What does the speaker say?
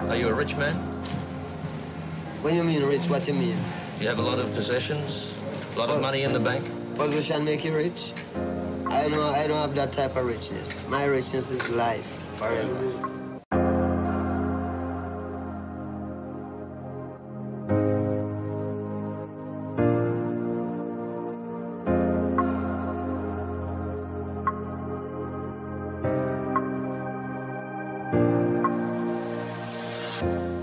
Are you a rich man? When you mean rich, what do you mean? You have a lot of possessions? A lot of money in the bank? Position make you rich? I don't, I don't have that type of richness. My richness is life, forever. Bye.